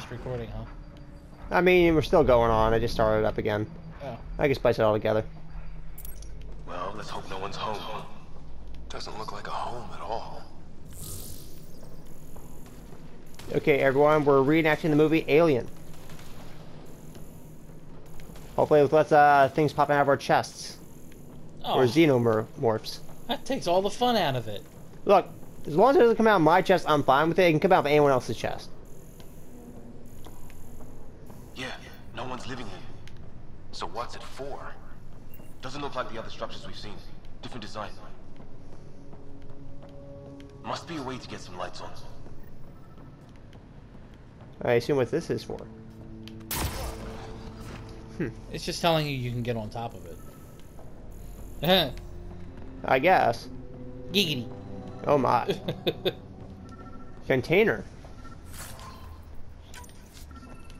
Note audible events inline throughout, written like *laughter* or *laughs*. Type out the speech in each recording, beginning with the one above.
finished recording, huh? I mean, we're still going on. I just started it up again. Oh. I can spice it all together. Well, let's hope no one's home. Doesn't look like a home at all. Okay, everyone, we're reenacting the movie Alien. Hopefully with less uh, things popping out of our chests. Oh, Or xenomorphs. that takes all the fun out of it. Look, as long as it doesn't come out of my chest, I'm fine with it. It can come out of anyone else's chest. Yeah, no one's living here. So what's it for? Doesn't look like the other structures we've seen. Different design. Must be a way to get some lights on. I assume what this is for. Hmm. It's just telling you you can get on top of it. I guess. *laughs* Giggity. Oh my. *laughs* Container.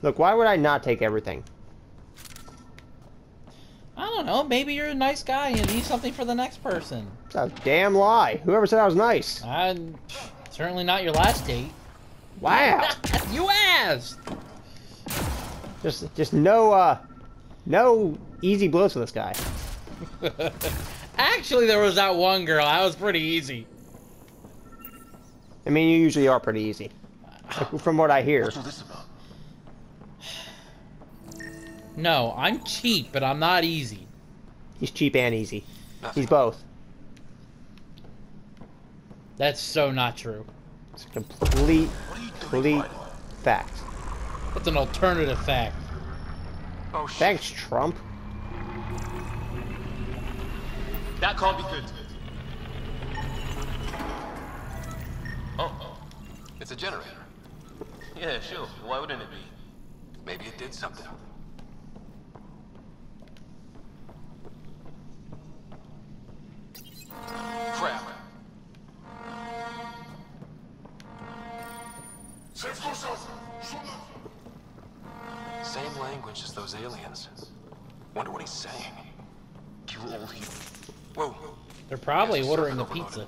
Look, why would I not take everything? I don't know. Maybe you're a nice guy and you leave something for the next person. It's a damn lie. Whoever said I was nice? I certainly not your last date. Wow. *laughs* you asked. just, just no, uh, no easy blows for this guy. *laughs* Actually, there was that one girl. That was pretty easy. I mean, you usually are pretty easy. From what I hear. What's all this about? No, I'm cheap, but I'm not easy. He's cheap and easy. He's both. That's so not true. It's a complete, What are you doing, complete fact. That's an alternative fact. Oh shit. Thanks, Trump. That can't be good. Oh, it's a generator. Yeah, sure. Why wouldn't it be? Maybe it did something. Probably ordering the pizza.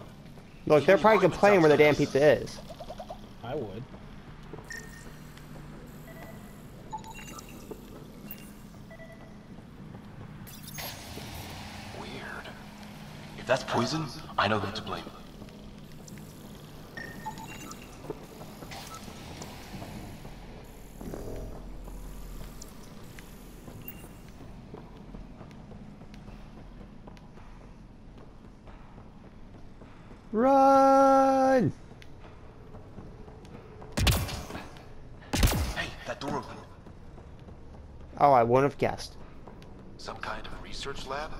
Look, they're probably complaining where the damn pizza is. I would. Weird. If that's poison, I know who to blame. Run! Hey, that door opened. Oh, I wouldn't have guessed. Some kind of research lab?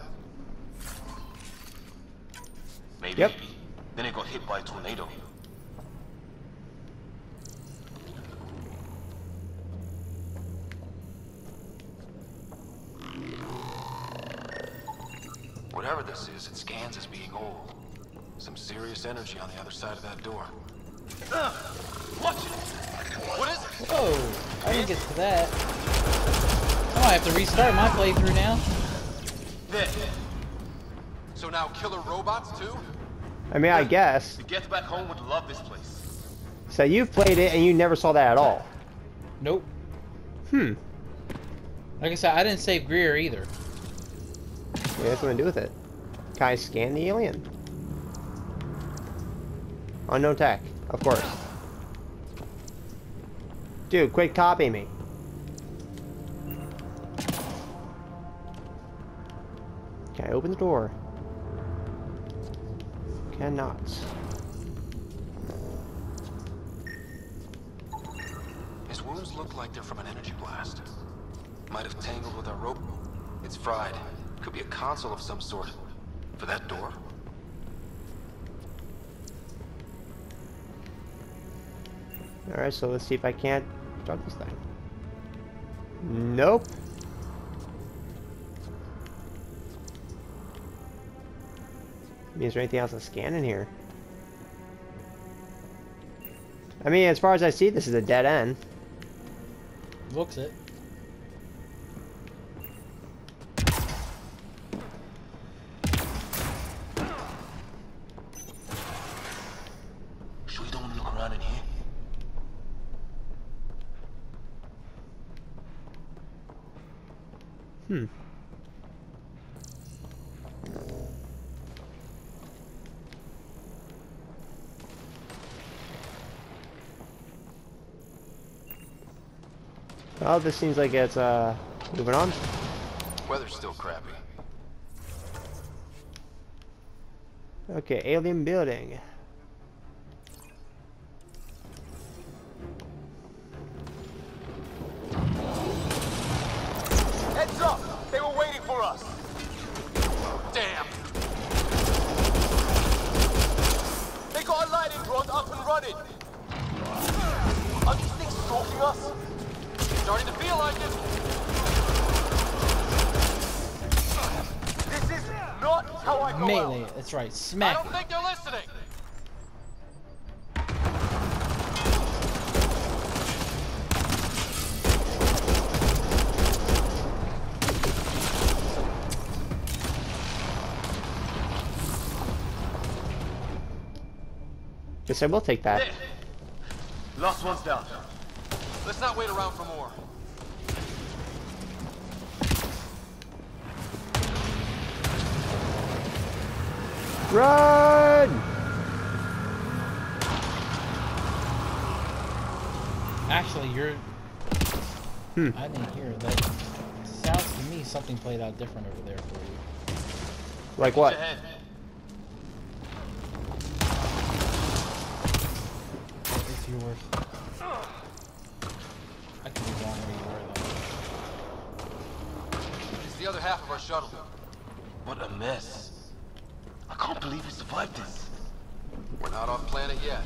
Maybe. Yep. Then it got hit by a tornado. Whatever this is, it scans as being old. Some serious energy on the other side of that door. Ugh! Watch it! What is it? Whoa, I didn't get to that. Oh, I have to restart my playthrough now. There. So now killer robots too? I mean, I guess. The Geth Back Home would love this place. So you've played it and you never saw that at all. Nope. Hmm. Like I said, I didn't save Greer either. Yeah, that's what I do with it. Can I scan the alien? Unknown tech, of course. Dude, quit copying me. Can I open the door? Cannot. His wounds look like they're from an energy blast. Might have tangled with our rope. It's fried. Could be a console of some sort. For that door? Alright, so let's see if I can't start this thing. Nope. I mean, is there anything else to scan in here? I mean, as far as I see, this is a dead end. Looks it. Sure you don't want to look around in here? Hmm. Well, this seems like it's uh moving on. Weather's still crappy. Okay, alien building. Right. I don't think they're listening! Guess I will take that. Last one's down. Let's not wait around for more. Run! Actually, you're. Hmm. I didn't hear that. Sounds to me something played out different over there for you. Like what? Ahead. It's yours. I could be wrong where you were though. It's the other half of our shuttle. What a mess. I we survived this. We're not off planet yet.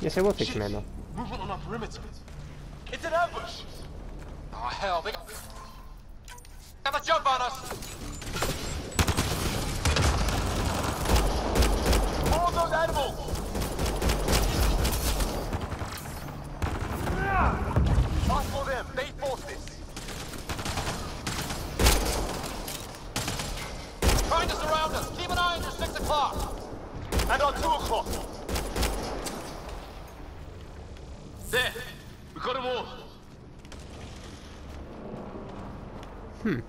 Yes, I will take some ammo. Movement on our perimeter. It's an ambush! Oh hell, they got the jump on us! All those animals! Us for them, they forced this. Trying to surround us! Keep an eye on your six o'clock! And our two o'clock. There! We got them all! Hmm.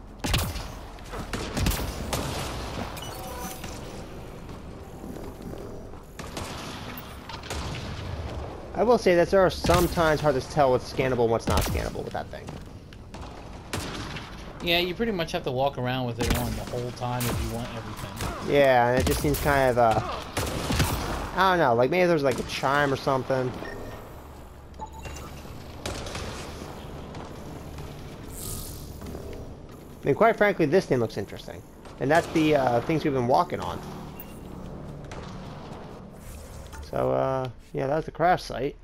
I will say that there are sometimes hard to tell what's scannable and what's not scannable with that thing. Yeah, you pretty much have to walk around with it on the whole time if you want everything. Yeah, and it just seems kind of, uh... I don't know, like maybe there's like a chime or something. I mean, quite frankly, this thing looks interesting. And that's the uh, things we've been walking on. So, uh, yeah, that's the crash site.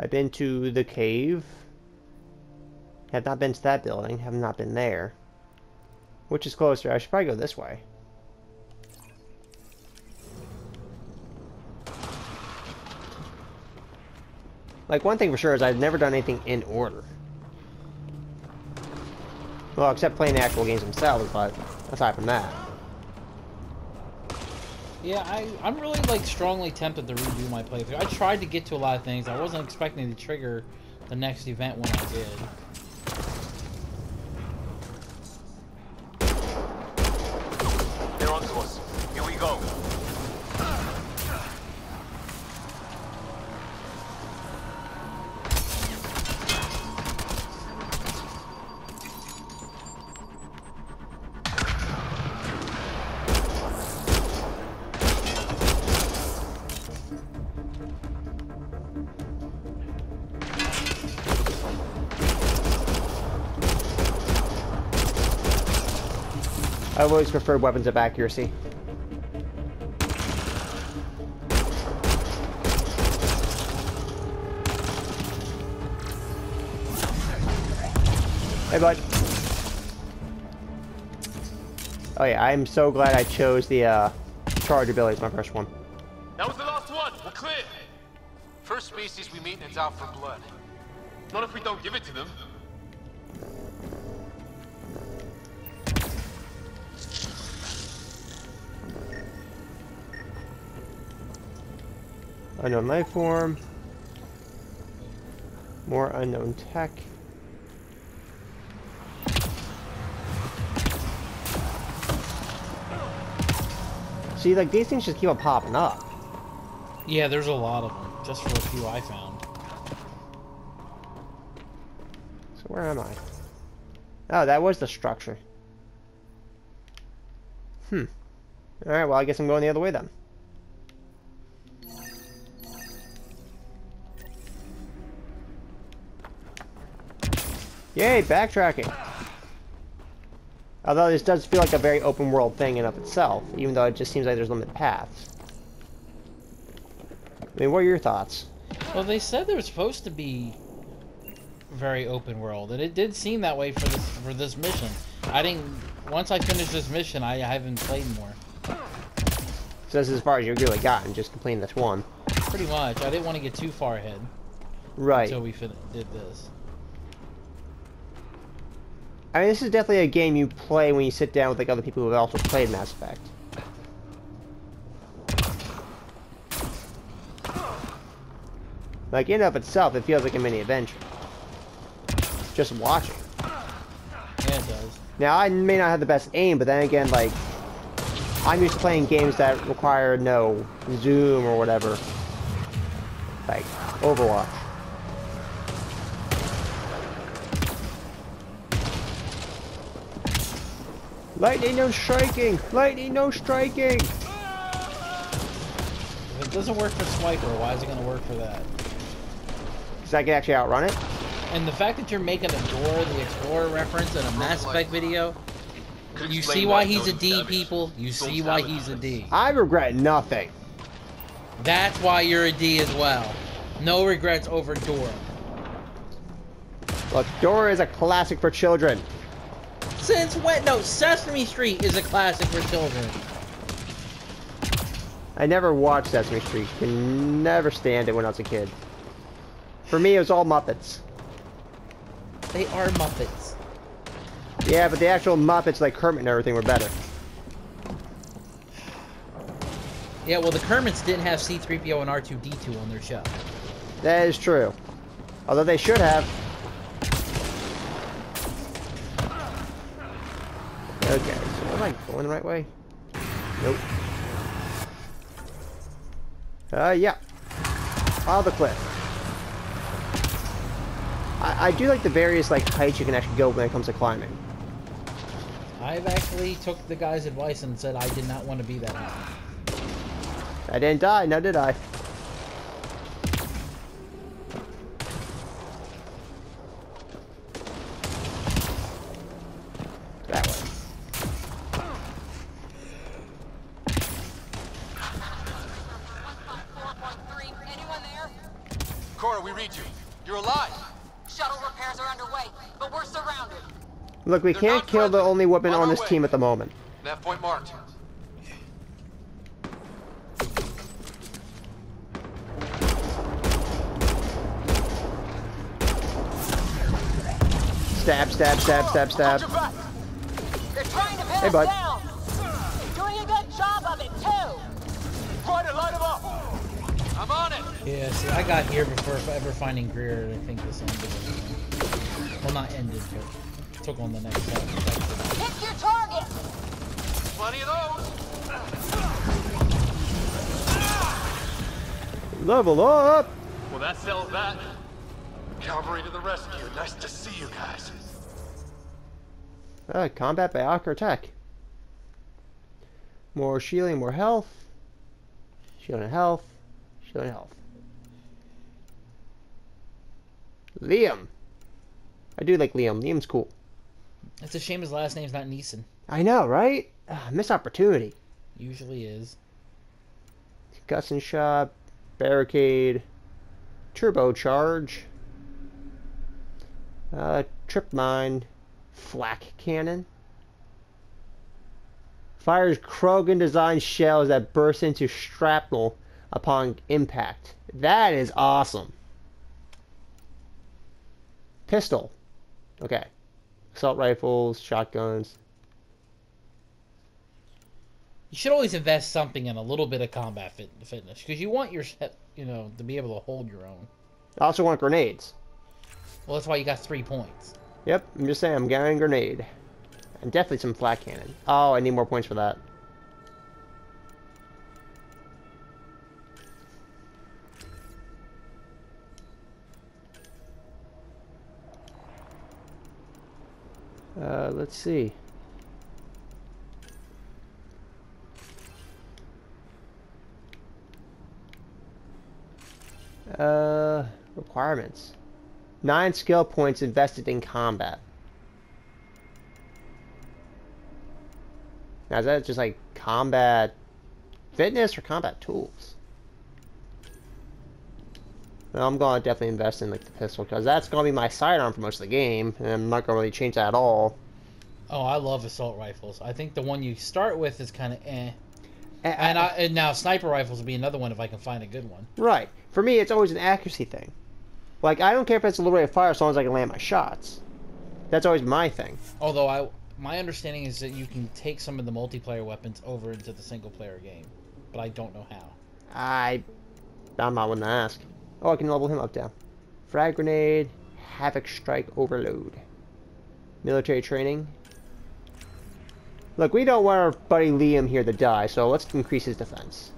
I've been to the cave. Have not been to that building. Have not been there. Which is closer? I should probably go this way. Like, one thing for sure is I've never done anything in order. Well, except playing the actual games themselves, but aside from that. Yeah, I, I'm really like strongly tempted to redo my playthrough. I tried to get to a lot of things. I wasn't expecting to trigger the next event when I did. I've always preferred weapons of accuracy. Hey, bud. Oh yeah, I'm so glad I chose the uh, charge ability as my first one. That was the last one. We're clear. First species we meet it's out for blood. Not if we don't give it to them. Unknown life form. More unknown tech. See, like, these things just keep on popping up. Yeah, there's a lot of them, just for a few I found. So where am I? Oh, that was the structure. Hmm. Alright, well, I guess I'm going the other way then. Yay, backtracking! Although this does feel like a very open world thing in of itself, even though it just seems like there's limited paths. I mean, what are your thoughts? Well, they said there was supposed to be very open world, and it did seem that way for this for this mission. I didn't. Once I finished this mission, I haven't played more. So this is as far as you've really gotten, just completing this one. Pretty much. I didn't want to get too far ahead Right. until we fin- did this. I mean, this is definitely a game you play when you sit down with like other people who have also played Mass Effect. Like in and of itself, it feels like a mini adventure. Just watching. Yeah, it does. Now, I may not have the best aim, but then again, like I'm used to playing games that require no zoom or whatever, like Overwatch. Lightning no striking! Lightning no striking! If it doesn't work for Swiper, why is it going to work for that? Because I can actually outrun it. And the fact that you're making a Dora the Explorer reference in a Mass Effect video, you see why he's a Tony's D, damage. people. You see why he's a it. D. I regret nothing. That's why you're a D as well. No regrets over Dora. Look, Dora is a classic for children. Since when? No, Sesame Street is a classic for children. I never watched Sesame Street. Can never stand it when I was a kid. For me, it was all Muppets. They are Muppets. Yeah, but the actual Muppets, like Kermit and everything, were better. Yeah, well, the Kermits didn't have C-3PO and R2-D2 on their show. That is true. Although they should have. Okay, so am I going the right way? Nope. Uh, yeah. On the cliff. I, I do like the various like heights you can actually go when it comes to climbing. I've actually took the guy's advice and said I did not want to be that high. I didn't die, now did I? That way. Anyone there? Cora, we read you. You're alive. Shuttle repairs are underway, but we're surrounded. Look, we They're can't not kill the only weapon On on this way. team at the moment. Nav point marked. Stab, stab, stab, stab, stab. Hold your. They're trying to pin Hey, us bud. down. Doing a good job of it too. Try to light him up. I'm on it. Yeah, see, I got here before ever finding Greer, I think this ended. Well, not ended, but took on the next step. Hit your target. Plenty of those. Level up! Well, that settles that. Cavalry to the rescue. Nice to see you guys. Uh, combat by Ocker Tech. More shielding, more health. Shield and health. Shield and health. Liam. I do like Liam. Liam's cool. It's a shame his last name's not Neeson. I know, right? Ah, missed opportunity. Usually is. Gussin shot, barricade, turbocharge, uh, trip mine, flak cannon. Fires Krogan designed shells that burst into shrapnel upon impact. That is awesome. Pistol. Okay. Assault rifles, shotguns. You should always invest something in a little bit of combat fit, fitness because you want your, set, you know, to be able to hold your own. I also want grenades. Well, that's why you got three points. Yep, I'm just saying, I'm getting a grenade. And definitely some flak cannon. Oh, I need more points for that. Uh, let's see. Uh, requirements. Nine skill points invested in combat. Now, is that just like combat fitness or combat tools? Well, I'm going to definitely invest in like the pistol because that's going to be my sidearm for most of the game, and I'm not going to really change that at all. Oh, I love assault rifles. I think the one you start with is kind of eh. A- And, I, and now sniper rifles will be another one if I can find a good one. Right. For me, it's always an accuracy thing. Like, I don't care if it's a little rate of fire as long as I can land my shots. That's always my thing. Although I, my understanding is that you can take some of the multiplayer weapons over into the single player game, but I don't know how. I, I'm not one to ask. Oh, I can level him up down. Frag grenade, havoc strike overload. Military training. Look, we don't want our buddy Liam here to die, so let's increase his defense.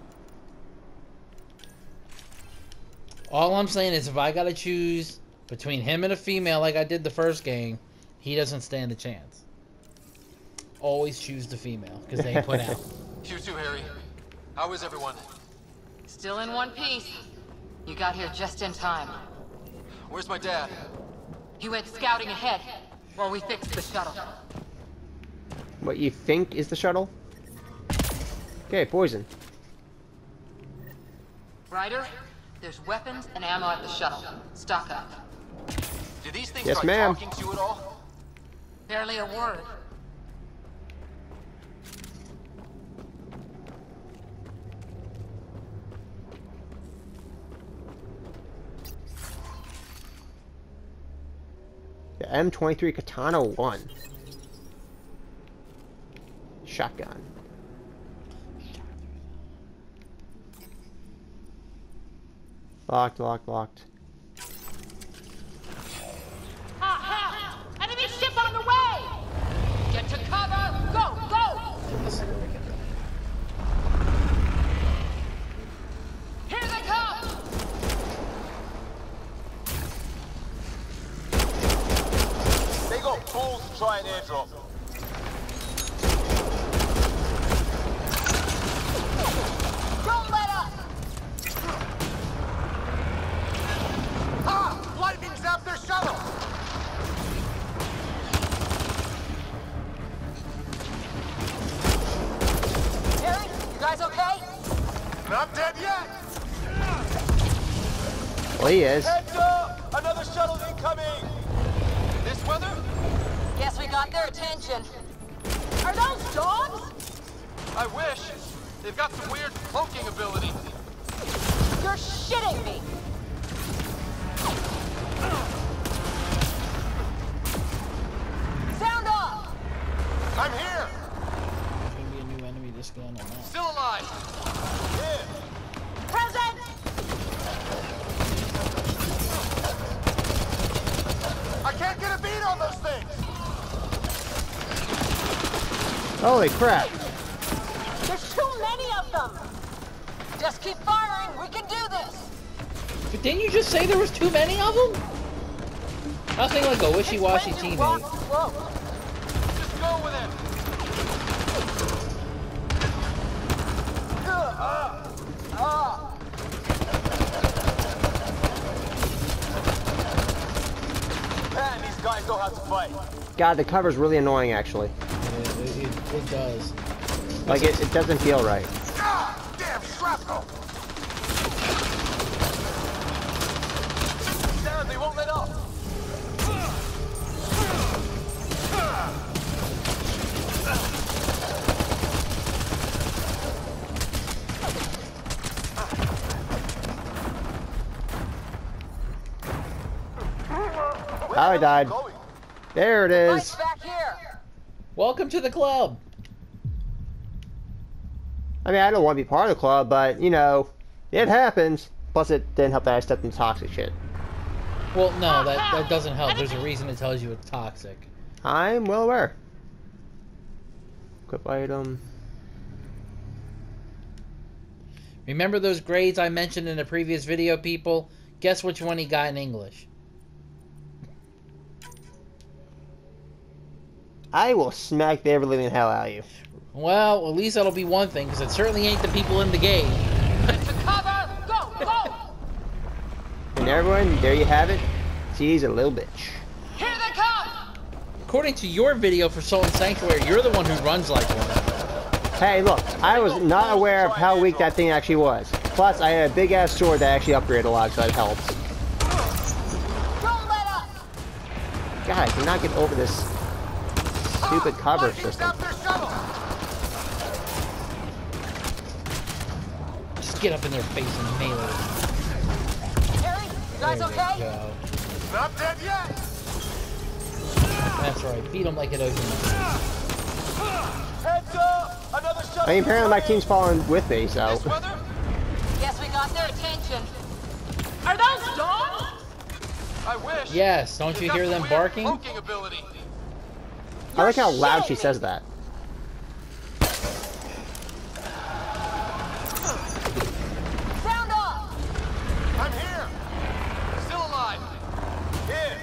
All I'm saying is if I gotta choose between him and a female like I did the first game, he doesn't stand a chance. Always choose the female because they put *laughs* out. You too, Harry. How is everyone? Still in one piece. You got here just in time. Where's my dad? He went scouting ahead while we fixed the shuttle. What you think is the shuttle? Okay, poison. Ryder, there's weapons and ammo at the shuttle. Stock up. Did these things Yes, try ma'am. talking to you at all? Barely a word. The M23 Katana 1. Shotgun. Locked, locked, locked. New enemy to on that. Still alive. Here! Present! I can't get a beat on those things! Holy crap. There's too many of them! Just keep firing. We can do this. But didn't you just say there was too many of them? Nothing like a wishy-washy This engine teammate. slow. Just go with it. Man, these guys know how to fight. God, the cover's really annoying, actually. It, it, it, it does. Like, it, it doesn't feel right. Ah! Damn shrapnel! Damn, they won't let up! I the hell died. Is it going? There it is. Back here. Welcome to the club. I mean, I don't want to be part of the club, but, you know, it happens. Plus, it didn't help that I stepped in toxic shit. Well, no, that, that doesn't help. There's a reason it tells you it's toxic. I'm well aware. Equip item. Remember those grades I mentioned in a previous video, people? Guess which one he got in English. I will smack the ever living hell out of you. Well, at least that'll be one thing, because it certainly ain't the people in the game. Get to cover! Go, go! And everyone, there you have it. She's a little bitch. Here they come! According to your video for Salt and Sanctuary, you're the one who runs like one. Hey, look, I was not aware of how weak that thing actually was. Plus, I had a big ass sword that actually upgraded a lot, so that helps. Don't let up! God, I cannot get over this stupid cover Vikings system. got their shuttle. Just get up in their face and melee. Harry, you guys There okay? go. Not dead yet. That's right. Beat them like it owes you money. Heads up. Another shuttle. I mean, apparently my team's following with me, so. This weather? Guess we got their attention. Are those dogs? I wish. Yes, don't They've you hear them weird barking? Poking ability. I like how loud she shitting says that. Sound off! I'm here. Still alive. Here.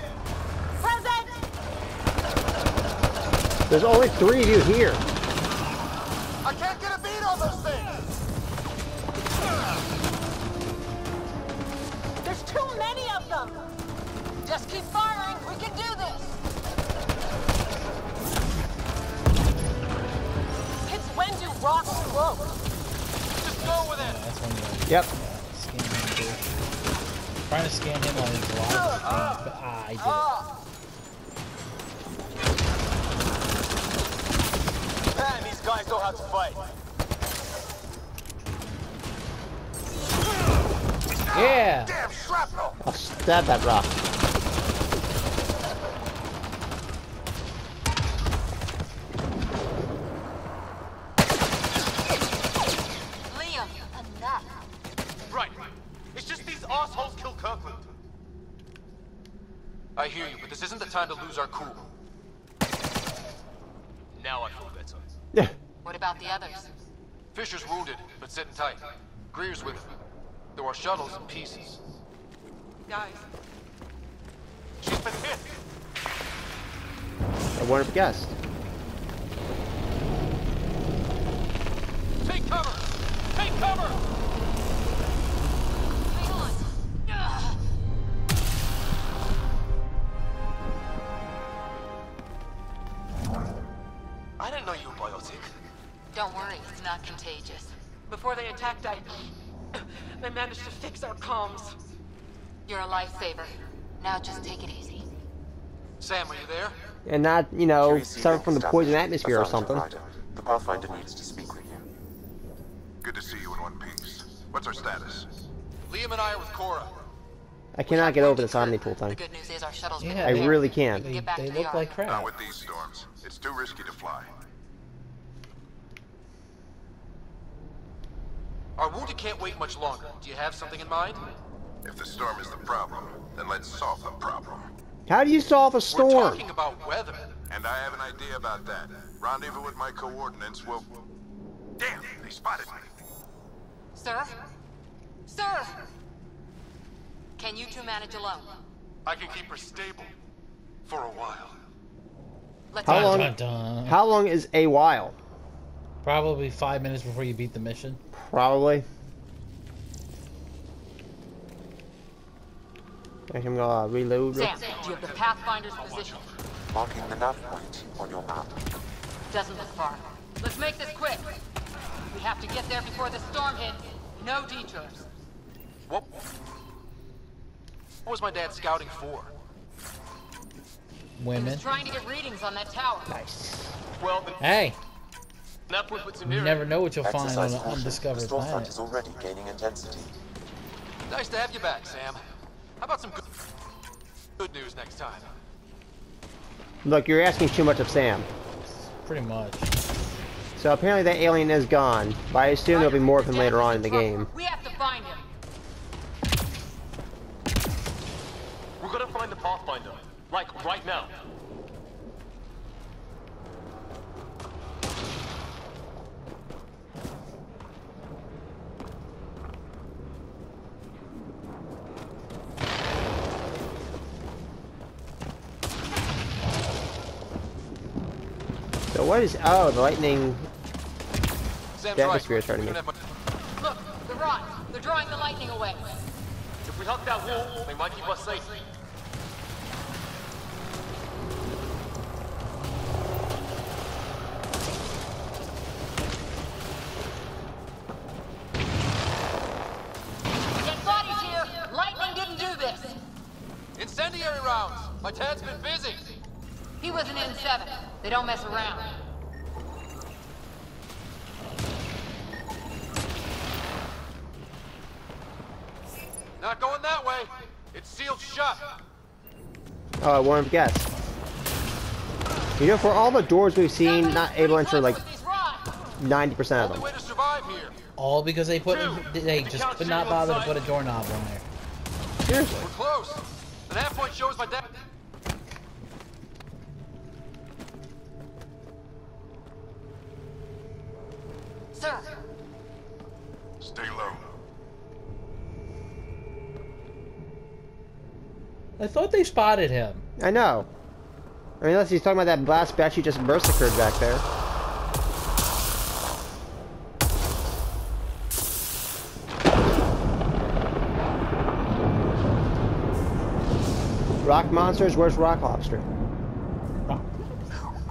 Present! There's only three of you here. I can't get a beat on those things. There's too many of them! Just keep firing. We can do this. When do rocks float? Just go with it. That's when you Yep. scan him too. Trying to scan him while he's alive. but ah, I did it. Man, these guys know how to fight. Yeah! Damn shrapnel. I'll stab that rock. Liam, enough. Right. It's just these assholes killed Kirkland. I hear you, but this isn't the time to lose our cool. Now I feel better. Yeah. What about the others? Fisher's wounded, but sitting tight. Greer's with him. There are shuttles in pieces. Guys, She's been hit. I wouldn't have guessed. Take cover. Take cover. I didn't know you were biotic. Don't worry, it's not contagious. before they attacked, I... I managed to fix our comms. You're a lifesaver. Now just take it easy. Sam, are you there? And not, you know, QEC suffer from the poison atmosphere or something. The Pathfinder needs to speak with you. Good to see you in one piece. What's our status? Liam and I are with Cora. I cannot get over this Omnitool The thing. good news is our shuttle's been Yeah, I repaired. really can't. They, they look like yard. Not crap. with these storms. It's too risky to fly. Our wounded can't wait much longer. Do you have something in mind? If the storm is the problem, then let's solve the problem. How do you solve a storm? We're storm? talking about weather. And I have an idea about that. Rendezvous with my coordinates will... Damn, they spotted me. Sir? Sir! Can you two manage alone? I can keep her stable. For a while. Let's How long- dun, dun. How long is a while? Probably five minutes before you beat the mission. Probably. I can go uh, reload. Sam, do you have the Pathfinder's position? Marking the nav point on your map. Doesn't look far. Let's make this quick. We have to get there before the storm hits. No detours. What? What was my dad scouting for? He Women. was trying to get readings on that tower. Nice. Well, Hey, Nap would put some you never know what you'll find on Exercise an caution. The undiscovered planet. is already gaining intensity. Nice to have you back, Sam. How about some good, good news next time? Look, you're asking too much of Sam. Pretty much. So apparently that alien is gone, but I assume there'll be more of him later on in the game. Gotta find the Pathfinder. Like, right now. So what is... Oh, the lightning... Sam's The right. atmosphere is hurting We me. don't have much- Look, the rods. They're drawing the lightning away. If we hug that wall, they might keep us safe. Dead bodies here. Lightning didn't do this. Incendiary rounds! My dad's been busy! He was an N7. They don't mess around. Not going that way! It's sealed shut! Oh, I wouldn't have. You know, for all the doors we've seen, not able to enter like 90% of them. way to survive here! All because they put Two. they just couch could not bother to put a doorknob on there. Seriously. We're close! An half point shows my dad. Sir, Stay low. I thought they spotted him. I know. I mean, unless he's talking about that blast batch he just massacred back there. Rock monsters, where's Rock Lobster? who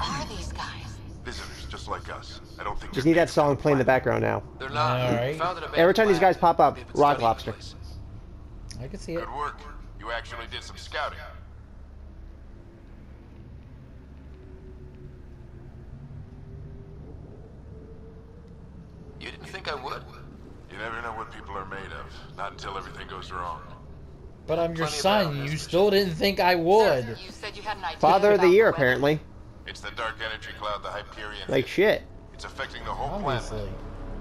are these guys? Visitors, just like us. I don't think Just need that song playing in the background now. They're not. Alright. Every time these guys pop up, rock lobster. place. I can see it. Good work. You actually did some scouting. You didn't think I would? You never know what people are made of. Not until everything goes wrong. But I'm your son. You still didn't think I would. Sir, you said you had an idea Father of the year, weather. apparently. It's the dark energy cloud, the Hyperion. Like shit. It's affecting the whole Obviously. planet.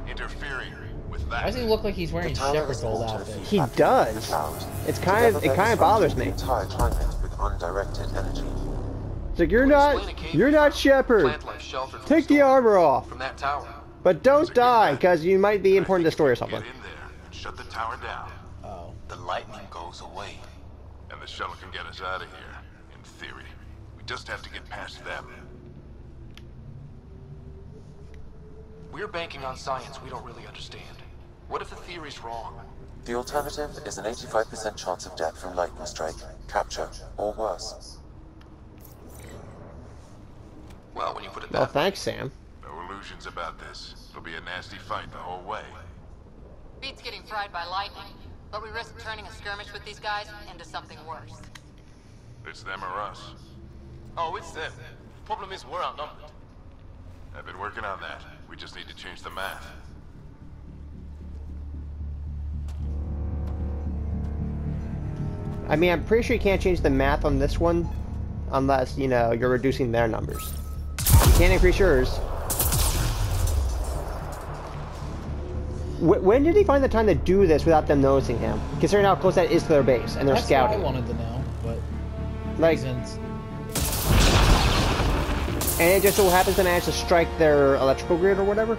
Interfering with Why does he look like he's wearing Tyler Shepard's is old outfit? He does. It's kind of it kind of disrupt bothers the me. entire climate with undirected energy. It's like, you're not, you're not Shepard. Plant life sheltered from Take the armor off. From that tower. But don't die, because you might be important to the story or Get something. in there and shut the tower down. The lightning goes away. And the shuttle can get us out of here. In theory. We just have to get past them. We're banking on science we don't really understand. What if the theory's wrong? The alternative is an 85% chance of death from lightning strike, capture, or worse. Well, when you put it that way. thanks, Sam. No illusions about this. It'll be a nasty fight the whole way. Beats getting fried by lightning, but we risk turning a skirmish with these guys into something worse. It's them or us. Oh, it's them. Problem is, we're outnumbered. I've been working on that. We just need to change the math. I mean, I'm pretty sure you can't change the math on this one unless, you know, you're reducing their numbers. You can't increase yours. When did he find the time to do this without them noticing him? Considering how close that is to their base, and they're That's scouting. what I wanted to know, but Like, reasons. and it just so happens to manage to strike their electrical grid or whatever.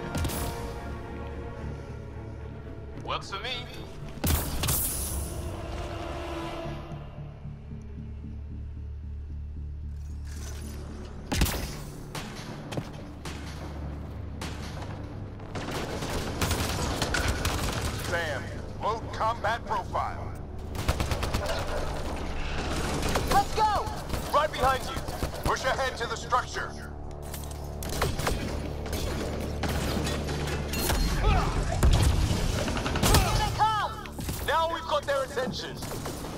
Attention.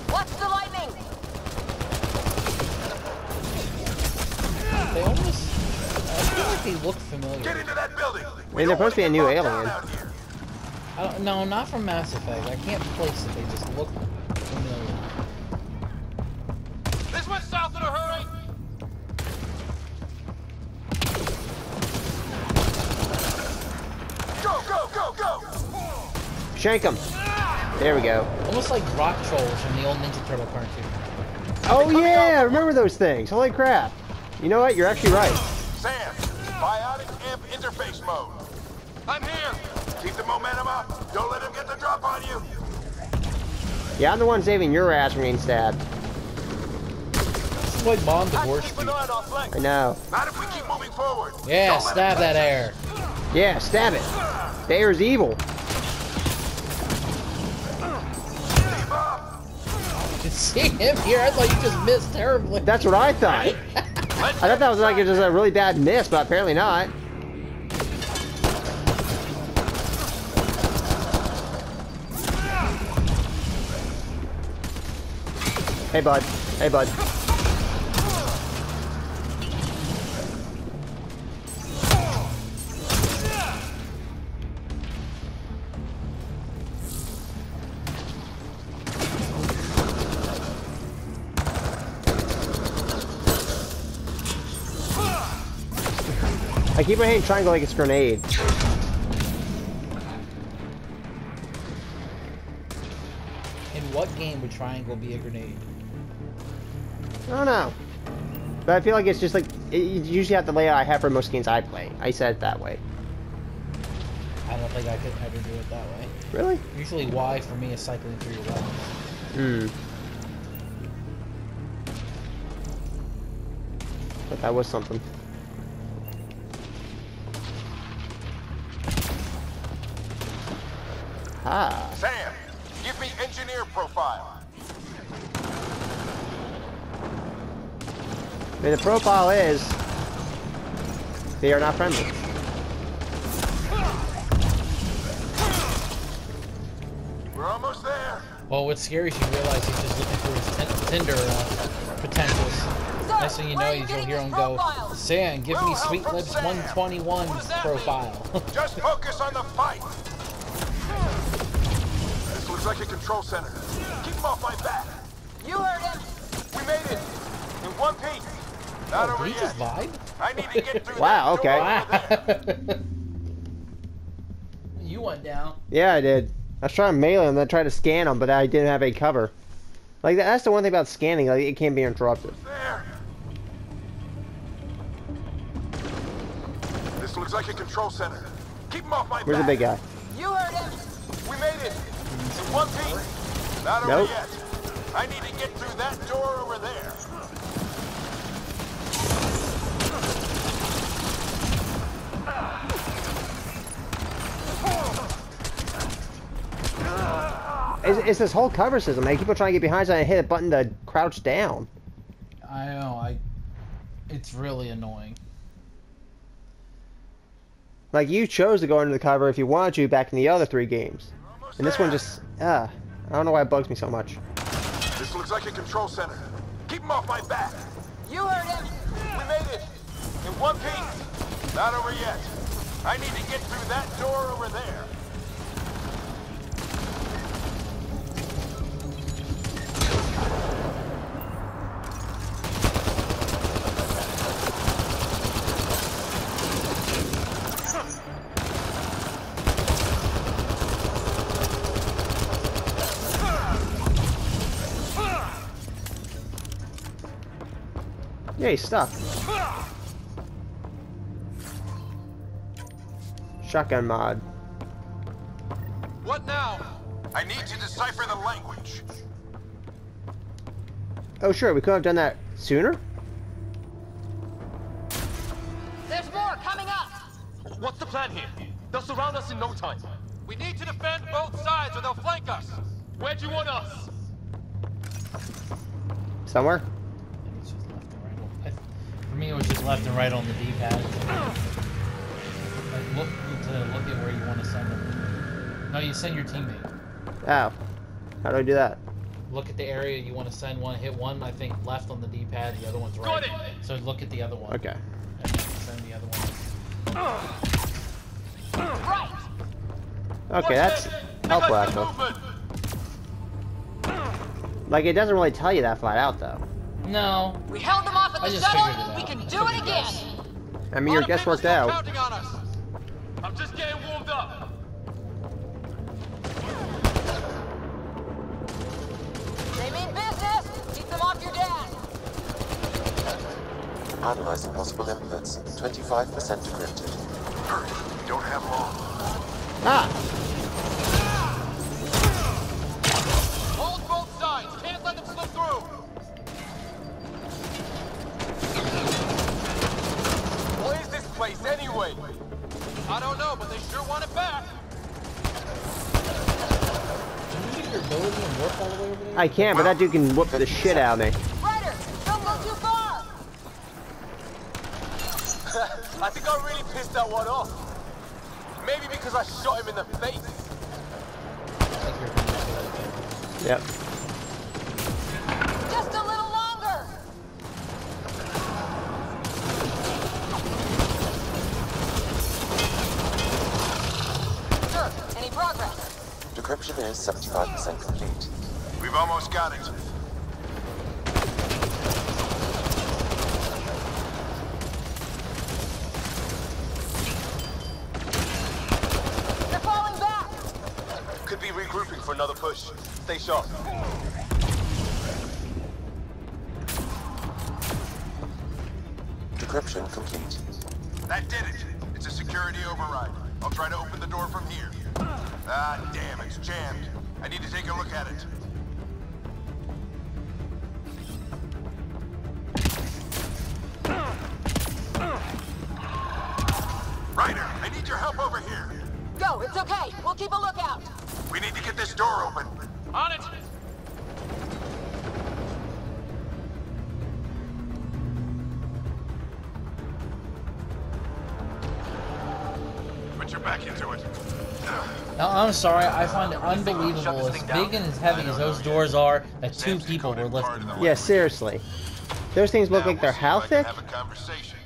Watch the lightning! They almost. I feel like they look familiar. Get into that building. I mean, they're supposed to be a new alien. I don't, no, not from Mass Effect. I can't place it. They just look familiar. This went south in a hurry. Go, go, go, go! Shank him. There we go. Almost like rock trolls from the old Ninja Turtle cartoon. Oh yeah, I remember those things. Holy crap. You know what? You're actually right. Sam, biotic amp interface mode. I'm here. Keep the momentum up. Don't let him get the drop on you. Yeah, I'm the one saving your ass from getting stabbed. This is like mom divorced Keep an you. eye on our flank. I know. Not if we keep moving forward. Yeah, Don't stab that air. Yeah, stab it. The air is evil. See him here? I thought you just missed terribly. That's what I thought. I thought that was like just a really bad miss, but apparently not. Hey, bud. Hey, bud. I keep my hand triangle like it's a grenade. In what game would triangle be a grenade? I don't know. But I feel like it's just like, it, you usually have the layout I have for most games I play. I said it that way. I don't think I could ever do it that way. Really? Usually Y for me is cycling through your weapons. Hmm. But that was something. Ah. Sam, give me engineer profile. I mean, the profile is they are not friendly. We're almost there. Well, what's scary is you realize he's just looking for his tin- Tinder uh, potentials. Next thing you know, you'll hear him go, Sam, give me Sweet Lips one twenty one profile. *laughs* Just focus on the fight. This like a control center. Keep him off my back. You heard him. We made it. In one piece. Not oh, over did he just yet. vibe? I need to get through *laughs* Wow, okay. over *laughs* you went down. Yeah, I did. I was trying to melee him, then tried to scan him, but I didn't have any cover. Like that's the one thing about scanning, like it can't be interrupted. There. This looks like a control center. Keep him off my Where's the big guy? You heard him. We made it. In one piece. Not over Nope. yet. I need to get through that door over there. It's, it's this whole cover system. Man. People trying to get behind something and hit a button to crouch down. I know, I... It's really annoying. Like you chose to go into the cover if you wanted to back in the other three games, and this one just ah, I don't know why it bugs me so much. This looks like a control center. Keep him off my back. You heard him. We made it. In one piece. Not over yet. I need to get through that door over there. Yeah, he's stuck. Shotgun mod. What now? I need to decipher the language. Oh sure, we could have done that sooner. There's more coming up. What's the plan here? They'll surround us in no time. We need to defend both sides or they'll flank us. Where do you want us? Somewhere. I think it's just left and right. on- I- For me, it was just left and right on the D-pad. Like, look to look at where you want to send them. No, you send your teammate. Oh, how do I do that? Look at the area you want to send one. Hit one, I think, left on the D-pad. The other one's right. Got it. So look at the other one. Okay. And then send the other one. Right. Okay, that's helpful actually. Like it doesn't really tell you that flat out though. No. We held them off at the shuttle. We can do it again. I mean, your guess worked out. I'm just getting warmed up. They mean business. Keep them off your dad. Analyzing possible inputs. 25% decrypted. Hurry. we Don't have long. Ah! I can, but that dude can whoop the shit out of me. Ryder, don't go too far! *laughs* I think I really pissed that one off. Maybe because I shot him in the face. Like you're gonna do that again. Yep. Just a little longer! Sir, any progress? Decryption is 75% complete. We've almost got it. They're falling back! Could be regrouping for another push. Stay sharp. Decryption complete. That did it. It's a security override. I'll try to open the door from here. Ah, damn, it's jammed. I need to take a look at it. I'm sorry, I find it unbelievable, as big and as heavy as those doors are, that two people were decoded part lifting them. Yeah, seriously. Those things look like they're we'll how I thick? Have a conversation.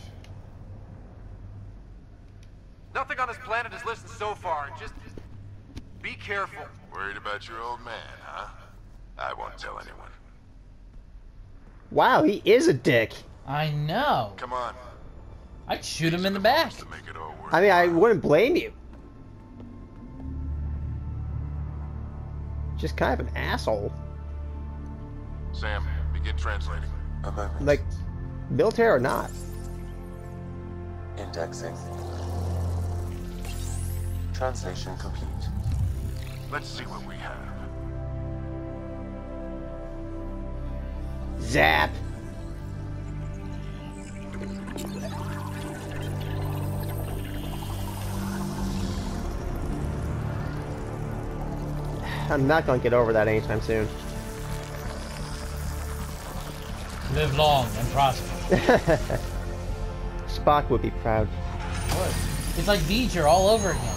Nothing on this planet is listened so far. Just be careful. Worried about your old man, huh? I won't tell anyone. Wow, he is a dick. I know. Come on. I'd shoot him in the back. moves To make it all work. I mean, I wouldn't blame you. Just kind of an asshole. Sam, begin translating. A moment. Like, military or not. Indexing. Translation complete. Let's see what we have. Zap! I'm not gonna get over that anytime soon. Live long and prosper. *laughs* Spock would be proud. It's like Beecher all over again.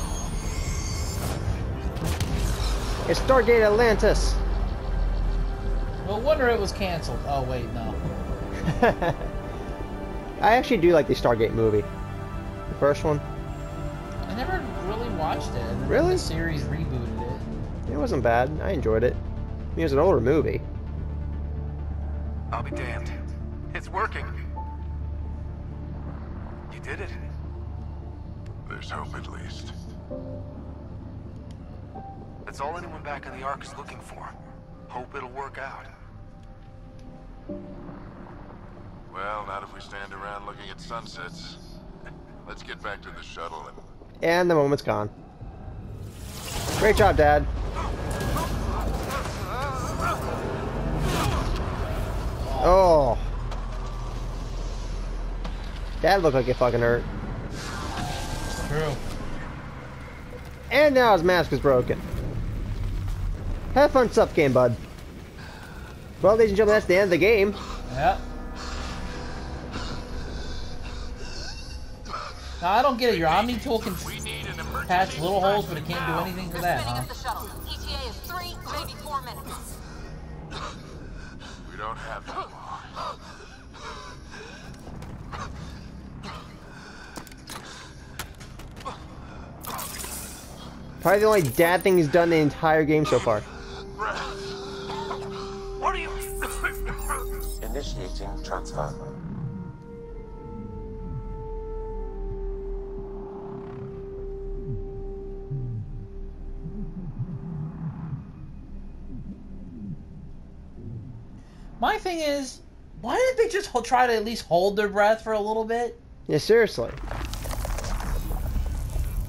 It's Stargate Atlantis! No wonder it was canceled. Oh, wait, no. *laughs* I actually do like the Stargate movie. The first one. I never really watched it. Really? The series rebooted it. It wasn't bad. I enjoyed it. I mean, it was an older movie. I'll be damned. It's working. You did it. There's hope at least. That's all anyone back in the Ark is looking for. Hope it'll work out. Well, not if we stand around looking at sunsets. *laughs* Let's get back to the shuttle and And the moment's gone. Great job, Dad. Oh. Dad looked like it fucking hurt. True. And now his mask is broken. Have fun suffocating, bud. Well, ladies and gentlemen, that's the end of the game. Yep. Now, I don't get it. Your Omni tool can patch little holes, but it can't do anything for They're that, spinning huh? up the shuttle. ETA is three, maybe four minutes. We don't have that long. Probably the only dad thing he's done the entire game so far. What are you... Initiating transfer. My thing is, Why didn't they just ho- try to at least hold their breath for a little bit? Yeah, seriously.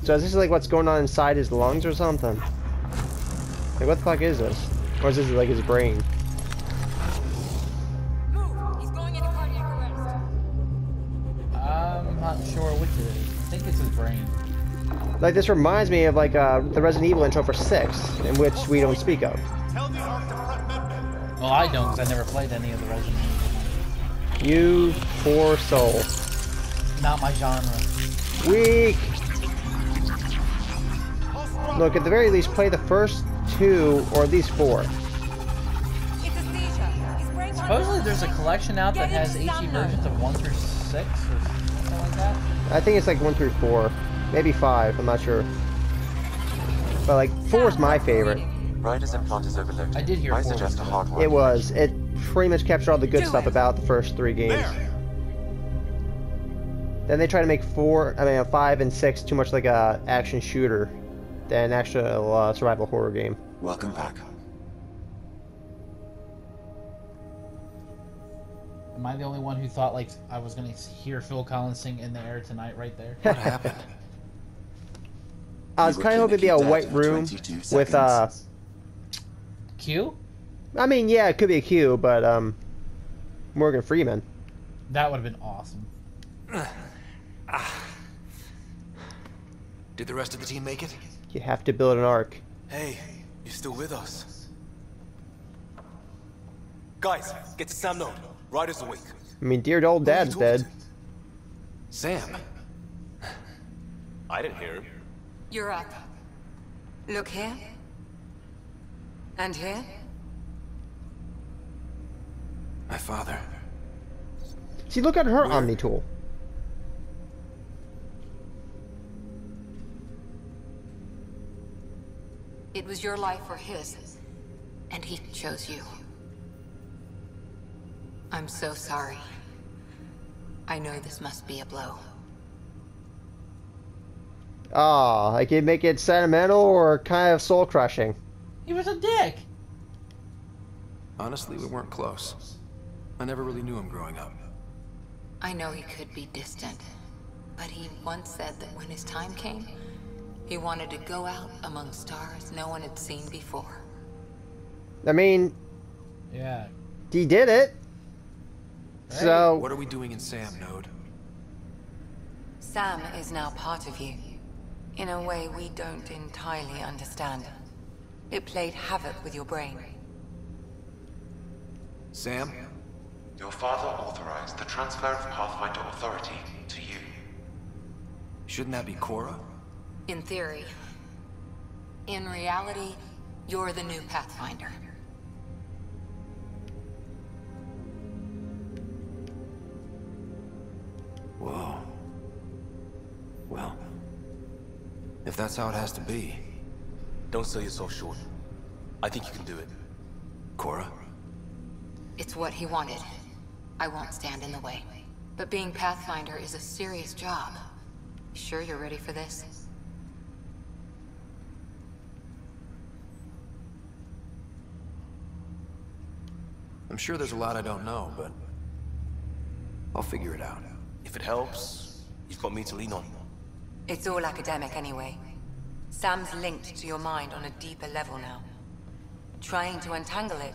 So is this like what's going on inside his lungs or something? Like what the fuck is this? Or is this like his brain? Move! He's going into cardiac arrest. I'm not sure which it is. I think it's his brain. Like this reminds me of like uh, the Resident Evil intro for six, in which we don't speak of. Well, I don't, because I never played any of the Resident Evil. You poor soul. Not my genre. Weak. Look, at the very least, play the first two or at least four. It's a seizure. His brain's Supposedly there's a collection out that has into HD some versions of 1 through 6 or something like that. I think it's like one through four, maybe five. I'm not sure. But like four is my favorite. Ryder's implant is overloaded. I did hear I suggest a hard one. It was. It pretty much captured all the good Do stuff it. about the first three games. There. Then they try to make four, I mean, five and six too much like a action shooter than an actual uh, survival horror game. Welcome back. Am I the only one who thought like I was gonna hear Phil Collins sing "In the Air Tonight" right there? What happened? *laughs* I was kind of hoping it'd be a white room with, uh, seconds. Q? I mean, yeah, it could be a Q, but um, Morgan Freeman. That would have been awesome. *sighs* Did the rest of the team make it? You have to build an arc. Hey, you're still with us? Guys, get to Sam Node. Ryder's awake. I mean, dear old Who are you dad's dead. Sam. *sighs* I didn't hear him. You're up. Look here. And here. My father. See, look at her Omni tool. It was your life or his. And he chose you. I'm so sorry. I know this must be a blow. Ah, like you make it sentimental or kind of soul crushing. He was a dick. Honestly, we weren't close. I never really knew him growing up. I know he could be distant, but he once said that when his time came, he wanted to go out among stars no one had seen before. I mean, Yeah. he did it. So, What are we doing in Sam, Node? Sam is now part of you, in a way we don't entirely understand. It played havoc with your brain. Sam? Your father authorized the transfer of Pathfinder authority to you. Shouldn't that be Cora? In theory. In reality, you're the new Pathfinder. Whoa. Well, if that's how it has to be, Don't sell yourself short. I think you can do it. Cora, It's what he wanted. I won't stand in the way. But being Pathfinder is a serious job. Sure you're ready for this? I'm sure there's a lot I don't know, but I'll figure it out. If it helps, you've got me to lean on. It's all academic anyway. Sam's linked to your mind on a deeper level now. Trying to untangle it.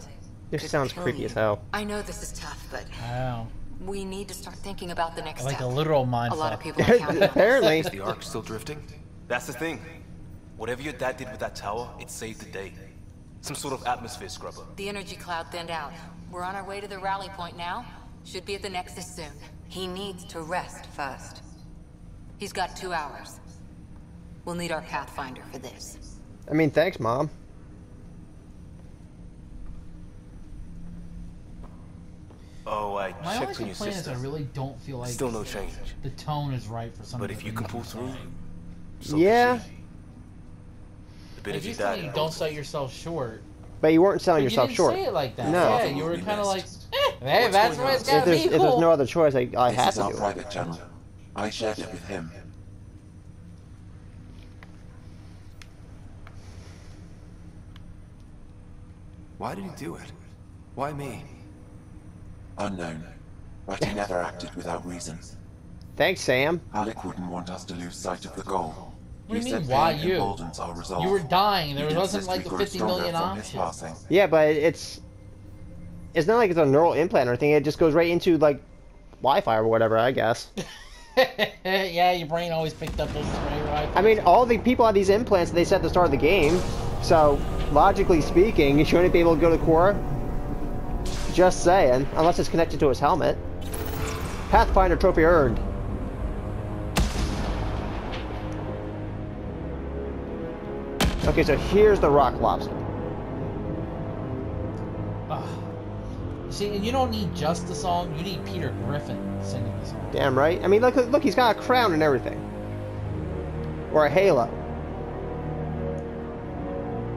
this sounds creepy you. as hell. I know this is tough, but I know. we need to start thinking about the next Like step. a literal mind A lot of people are counting *laughs* on us. Apparently. Is the ark still drifting? That's the thing. Whatever your dad did with that tower, it saved the day. Some sort of atmosphere scrubber. The energy cloud thinned out. We're on our way to the rally point now. Should be at the Nexus soon. He needs to rest first. He's got two hours. We'll need our Pathfinder for this. I mean, thanks, mom. Oh, I My only checked on your complaint is. I really don't feel like Still no change. the tone is right for something. But if you can pull through, so Yeah. can she. The bit Like you your said, you don't sell yourself short. But you weren't selling But yourself you didn't short. say it like that. No. Yeah, you were kind of like, eh, hey, that's going what it's on? gotta If there's, be. if there's no other choice, I, I This have to do it. private channel. I shared it with him. Why did he do it? Why me? Unknown. But he never acted without reason. Thanks, Sam. Alec wouldn't want us to lose sight of the goal. What do He you mean, said why you? emboldens. You were dying. There He wasn't like we the grew 50 stronger million options. Yeah, but it's it's not like it's a neural implant or anything. It just goes right into like Wi-Fi or whatever, I guess. *laughs* yeah, your brain always picked up those right, right. I mean, all the people have these implants they said at the start of the game, so logically speaking, you shouldn't be able to go to Cora. Just saying, unless it's connected to his helmet. Pathfinder trophy earned. Okay, so here's the rock lobster. Ugh. See, you don't need just the song. You need Peter Griffin singing the song. Damn right. I mean, look, look, he's got a crown and everything, or a halo.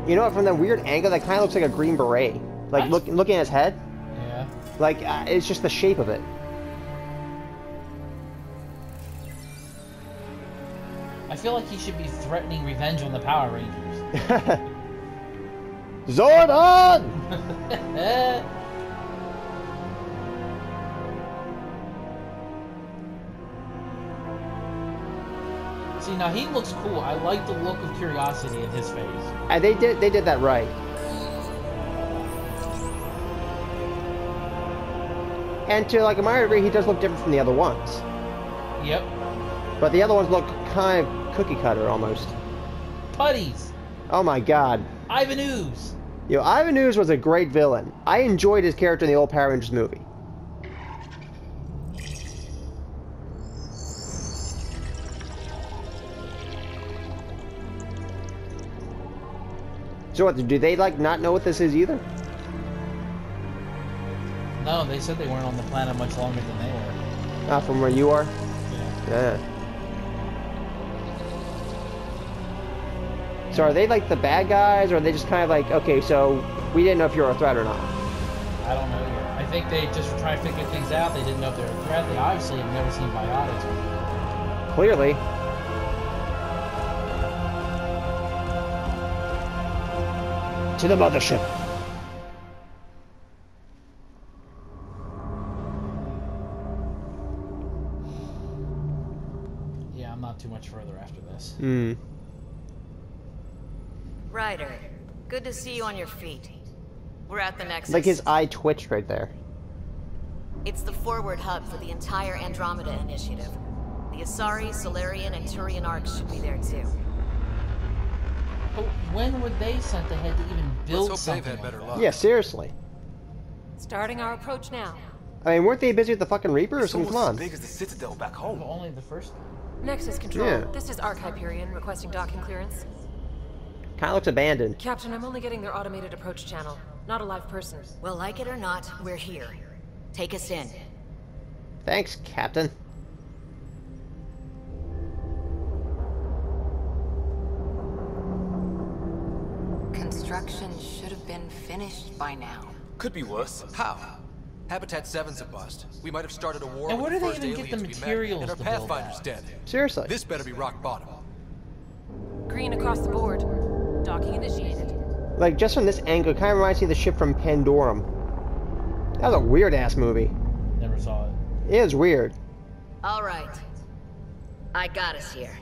You know what? From that weird angle, that kind of looks like a green beret. Like look, looking at his head, Yeah. like uh, it's just the shape of it. I feel like he should be threatening revenge on the Power Rangers. *laughs* Zordon! *laughs* Now he looks cool. I like the look of curiosity in his face. And they did, they did that right. And to like a minor degree, he does look different from the other ones. Yep. But the other ones look kind of cookie cutter almost. Putties. Oh my god. Ivan Ooze. Yo, Ivan Ooze was a great villain. I enjoyed his character in the old Power Rangers movie. So what, do they like not know what this is either? No, they said they weren't on the planet much longer than they were. Not from where you are? Yeah. Yeah. So are they like the bad guys, or are they just kind of like, okay, so we didn't know if you were a threat or not? I don't know yet. I think they just were trying to figure things out. They didn't know if they were a threat. They obviously have never seen biotics before. Clearly. To the mothership. Yeah, I'm not too much further after this. Hmm. Ryder, good to see you on your feet. We're at the Nexus. Like his eye twitched right there. It's the forward hub for the entire Andromeda Initiative. The Asari, Salarian, and Turian arks should be there too. But when were they sent ahead to even build hope they've had better luck. Yeah, seriously. Starting our approach now. I mean, weren't they busy with the fucking Reaper or something? Come on. big as the Citadel back Well, home. only the first. Nexus Control. Yeah. This is Ark Hyperion requesting docking clearance. Kind of looks abandoned. Captain, I'm only getting their automated approach channel, not a live person. Well, like it or not, we're here. Take us in. Thanks, Captain. Construction should have been finished by now. Could be worse. How? Habitat 7's a bust. We might have started a war And with where the do they first even get the aliens we met, materials and our to build Pathfinder's that? dead. Seriously. This better be rock bottom. Green across the board. Docking initiated. Like, just from this angle, it kind of reminds me of the ship from Pandorum. That was a weird ass movie. Never saw it. It is weird. All right. I got us here.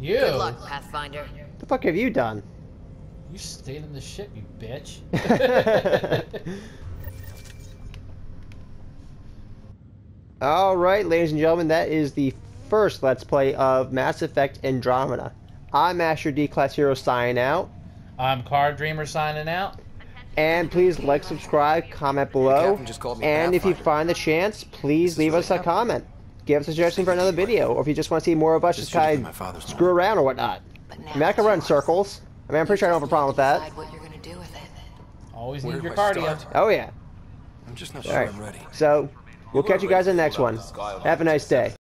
You. Good luck, Pathfinder. What the fuck have you done? You stayed in the ship, you bitch. *laughs* Alright, ladies and gentlemen, that is the first Let's Play of Mass Effect Andromeda. I'm Master D Class Hero signing out. I'm Card Dreamer signing out. And please like, subscribe, comment below. Captain just called me And if you find the chance, please is leave us a comment. Give us a suggestion for another video, or if you just want to see more of us just kind of screw around or whatnot. But I mean, I can run yours. circles. I mean, I'm pretty sure I don't have a problem with that. What you're gonna do with it. Always Where need your cardio. start? Oh, yeah. I'm just not All sure right. I'm ready. So, we'll catch you guys in the next one. Have a nice day.